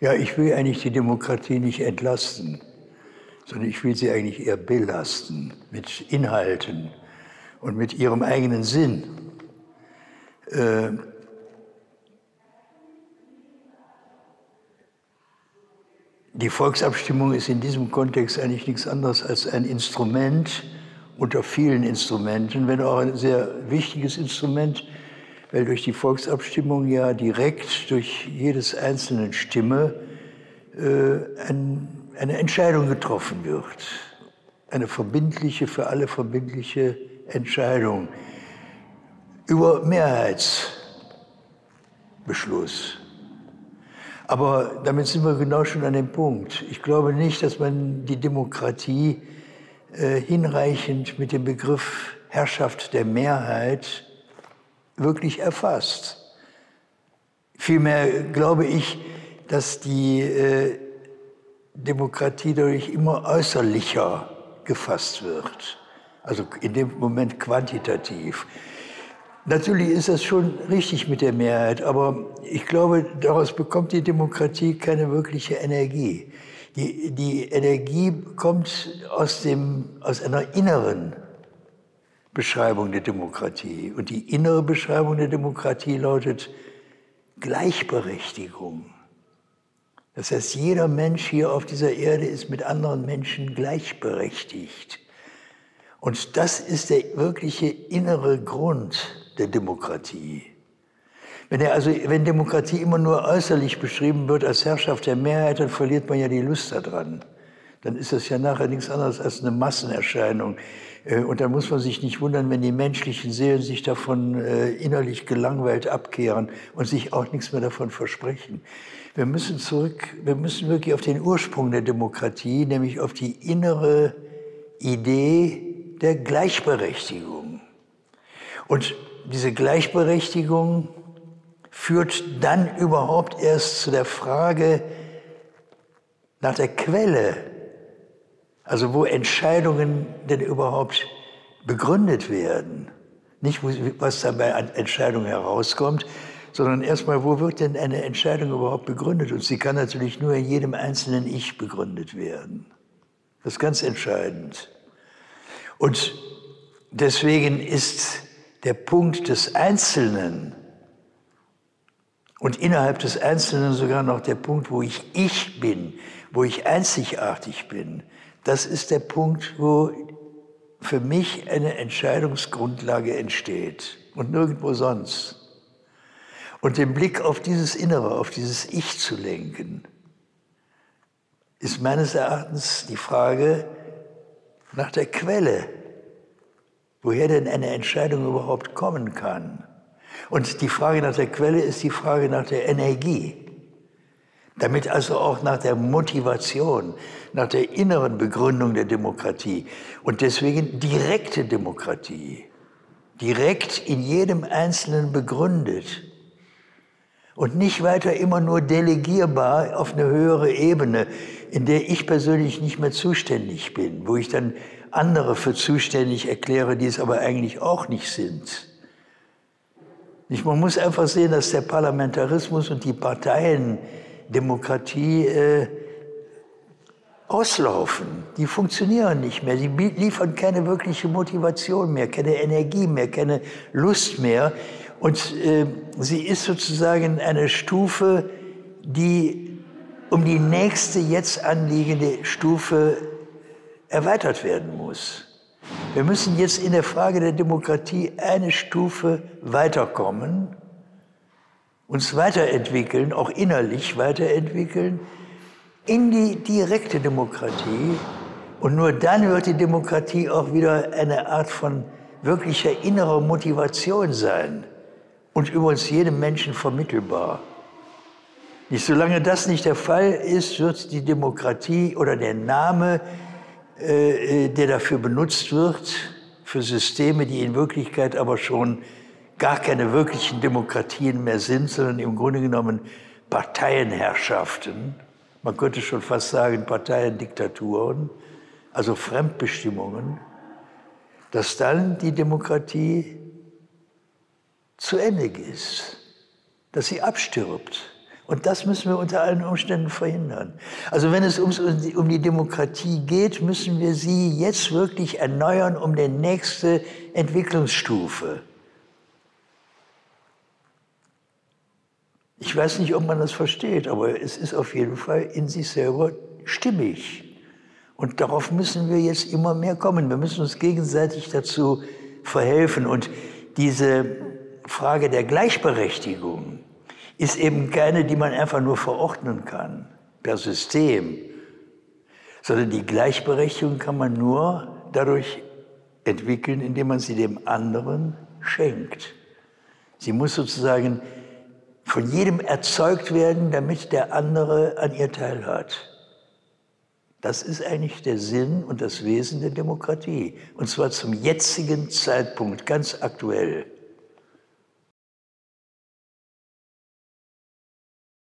Ja, ich will eigentlich die Demokratie nicht entlasten, sondern ich will sie eigentlich eher belasten mit Inhalten und mit ihrem eigenen Sinn. Äh, die Volksabstimmung ist in diesem Kontext eigentlich nichts anderes als ein Instrument unter vielen Instrumenten, wenn auch ein sehr wichtiges Instrument, weil durch die Volksabstimmung ja direkt durch jedes einzelne Stimme äh, ein, eine Entscheidung getroffen wird. Eine verbindliche, für alle verbindliche Entscheidung über Mehrheitsbeschluss. Aber damit sind wir genau schon an dem Punkt. Ich glaube nicht, dass man die Demokratie äh, hinreichend mit dem Begriff Herrschaft der Mehrheit wirklich erfasst. Vielmehr glaube ich, dass die äh, Demokratie dadurch immer äußerlicher gefasst wird. Also in dem Moment quantitativ. Natürlich ist das schon richtig mit der Mehrheit, aber ich glaube, daraus bekommt die Demokratie keine wirkliche Energie. Die, die Energie kommt aus, dem, aus einer inneren Beschreibung der Demokratie. Und die innere Beschreibung der Demokratie lautet Gleichberechtigung. Das heißt, jeder Mensch hier auf dieser Erde ist mit anderen Menschen gleichberechtigt. Und das ist der wirkliche innere Grund der Demokratie. Wenn, er also, wenn Demokratie immer nur äußerlich beschrieben wird als Herrschaft der Mehrheit, dann verliert man ja die Lust daran. Dann ist das ja nachher nichts anderes als eine Massenerscheinung. Äh, und dann muss man sich nicht wundern, wenn die menschlichen Seelen sich davon äh, innerlich gelangweilt abkehren und sich auch nichts mehr davon versprechen. Wir müssen zurück, wir müssen wirklich auf den Ursprung der Demokratie, nämlich auf die innere Idee der Gleichberechtigung. Und diese Gleichberechtigung führt dann überhaupt erst zu der Frage nach der Quelle, also wo Entscheidungen denn überhaupt begründet werden. Nicht, was dabei an Entscheidungen herauskommt, sondern erstmal, wo wird denn eine Entscheidung überhaupt begründet? Und sie kann natürlich nur in jedem einzelnen Ich begründet werden. Das ist ganz entscheidend. Und deswegen ist der Punkt des Einzelnen und innerhalb des Einzelnen sogar noch der Punkt, wo ich ich bin, wo ich einzigartig bin. Das ist der Punkt, wo für mich eine Entscheidungsgrundlage entsteht und nirgendwo sonst. Und den Blick auf dieses Innere, auf dieses Ich zu lenken, ist meines Erachtens die Frage nach der Quelle woher denn eine Entscheidung überhaupt kommen kann. Und die Frage nach der Quelle ist die Frage nach der Energie. Damit also auch nach der Motivation, nach der inneren Begründung der Demokratie. Und deswegen direkte Demokratie. Direkt in jedem Einzelnen begründet. Und nicht weiter immer nur delegierbar auf eine höhere Ebene, in der ich persönlich nicht mehr zuständig bin, wo ich dann andere für zuständig erkläre, die es aber eigentlich auch nicht sind. Man muss einfach sehen, dass der Parlamentarismus und die Parteiendemokratie äh, auslaufen. Die funktionieren nicht mehr. Die liefern keine wirkliche Motivation mehr, keine Energie mehr, keine Lust mehr. Und äh, sie ist sozusagen eine Stufe, die um die nächste jetzt anliegende Stufe erweitert werden muss. Wir müssen jetzt in der Frage der Demokratie eine Stufe weiterkommen, uns weiterentwickeln, auch innerlich weiterentwickeln, in die direkte Demokratie. Und nur dann wird die Demokratie auch wieder eine Art von wirklicher innerer Motivation sein und übrigens jedem Menschen vermittelbar. Nicht solange das nicht der Fall ist, wird die Demokratie oder der Name äh, äh, der dafür benutzt wird, für Systeme, die in Wirklichkeit aber schon gar keine wirklichen Demokratien mehr sind, sondern im Grunde genommen Parteienherrschaften. Man könnte schon fast sagen Parteiendiktaturen, also Fremdbestimmungen, dass dann die Demokratie zu Ende ist, dass sie abstirbt. Und das müssen wir unter allen Umständen verhindern. Also wenn es um die Demokratie geht, müssen wir sie jetzt wirklich erneuern um die nächste Entwicklungsstufe. Ich weiß nicht, ob man das versteht, aber es ist auf jeden Fall in sich selber stimmig. Und darauf müssen wir jetzt immer mehr kommen. Wir müssen uns gegenseitig dazu verhelfen. Und diese Frage der Gleichberechtigung ist eben keine, die man einfach nur verordnen kann per System, sondern die Gleichberechtigung kann man nur dadurch entwickeln, indem man sie dem anderen schenkt. Sie muss sozusagen von jedem erzeugt werden, damit der andere an ihr teilhat. Das ist eigentlich der Sinn und das Wesen der Demokratie. Und zwar zum jetzigen Zeitpunkt, ganz aktuell.